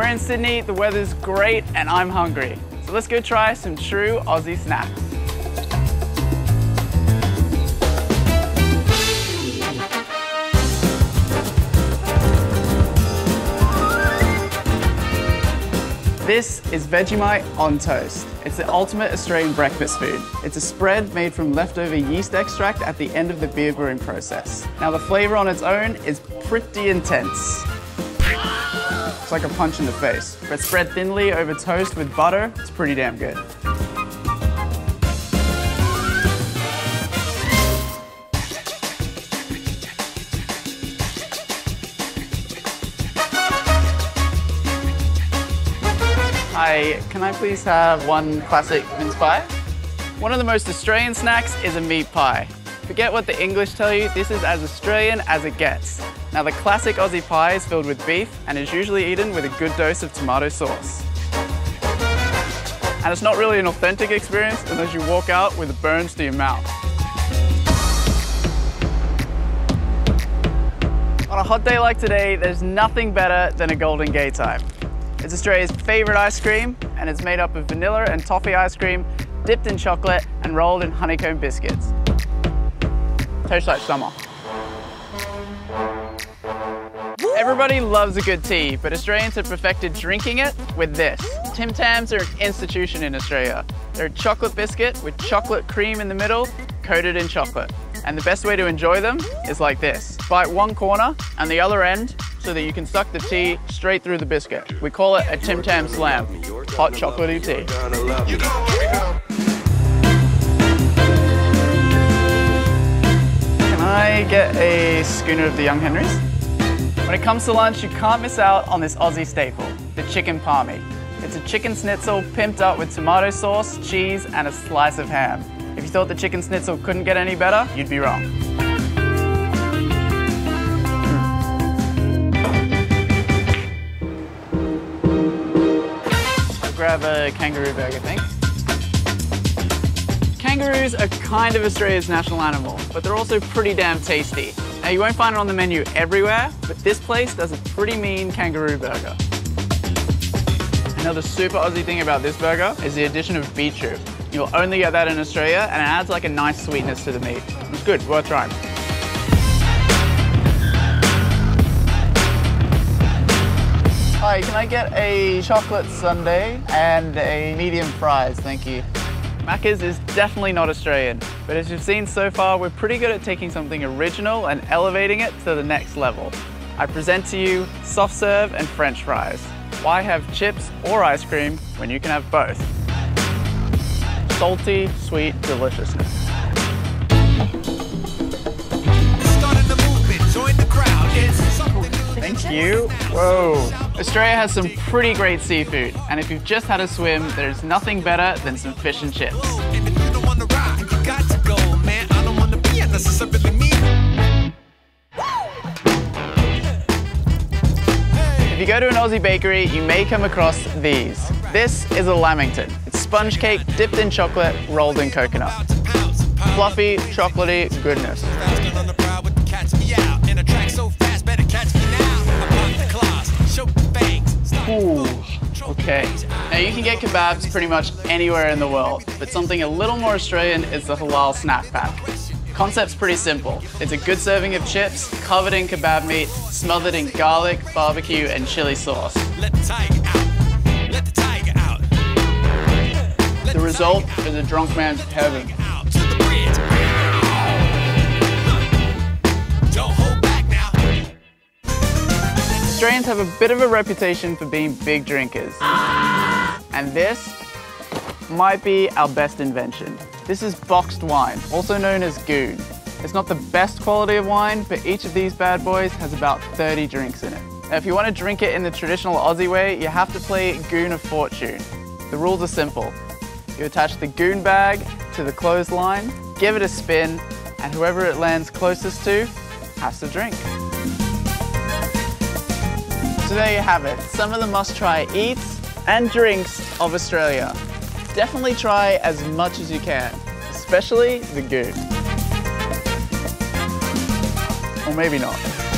We're in Sydney, the weather's great, and I'm hungry. So let's go try some true Aussie snacks. This is Vegemite on toast. It's the ultimate Australian breakfast food. It's a spread made from leftover yeast extract at the end of the beer brewing process. Now the flavor on its own is pretty intense. It's like a punch in the face, but spread thinly over toast with butter, it's pretty damn good. Hi, can I please have one classic mince pie? One of the most Australian snacks is a meat pie. Forget what the English tell you, this is as Australian as it gets. Now the classic Aussie pie is filled with beef and is usually eaten with a good dose of tomato sauce. And it's not really an authentic experience unless you walk out with burns to your mouth. On a hot day like today, there's nothing better than a Golden Gaytime. It's Australia's favourite ice cream and it's made up of vanilla and toffee ice cream dipped in chocolate and rolled in honeycomb biscuits. Tastes like summer. Everybody loves a good tea, but Australians have perfected drinking it with this. Tim Tams are an institution in Australia. They're a chocolate biscuit with chocolate cream in the middle, coated in chocolate. And the best way to enjoy them is like this. Bite one corner and the other end so that you can suck the tea straight through the biscuit. We call it a Tim Tam Slam, hot chocolatey tea. I get a schooner of the Young Henrys? When it comes to lunch, you can't miss out on this Aussie staple, the chicken parmi. It's a chicken schnitzel pimped up with tomato sauce, cheese, and a slice of ham. If you thought the chicken schnitzel couldn't get any better, you'd be wrong. Hmm. I'll grab a kangaroo burger, thanks. Kangaroos are kind of Australia's national animal, but they're also pretty damn tasty. Now you won't find it on the menu everywhere, but this place does a pretty mean kangaroo burger. Another super Aussie thing about this burger is the addition of beetroot. You'll only get that in Australia and it adds like a nice sweetness to the meat. It's good, worth trying. Hi, can I get a chocolate sundae and a medium fries, thank you. Macca's is definitely not Australian, but as you've seen so far, we're pretty good at taking something original and elevating it to the next level. I present to you soft serve and french fries. Why have chips or ice cream when you can have both? Salty, sweet deliciousness. Thank you. Whoa. Australia has some pretty great seafood, and if you've just had a swim, there's nothing better than some fish and chips. If you go to an Aussie bakery, you may come across these. This is a Lamington. It's sponge cake dipped in chocolate, rolled in coconut. Fluffy, chocolatey goodness. Ooh, okay. Now you can get kebabs pretty much anywhere in the world, but something a little more Australian is the halal snack pack. Concept's pretty simple. It's a good serving of chips, covered in kebab meat, smothered in garlic, barbecue, and chili sauce. The result is a drunk man's heaven. Australians have a bit of a reputation for being big drinkers. And this might be our best invention. This is boxed wine, also known as goon. It's not the best quality of wine, but each of these bad boys has about 30 drinks in it. Now, if you want to drink it in the traditional Aussie way, you have to play Goon of Fortune. The rules are simple. You attach the goon bag to the clothesline, give it a spin, and whoever it lands closest to has to drink. So there you have it, some of the must-try eats and drinks of Australia. Definitely try as much as you can, especially the goon. Or maybe not.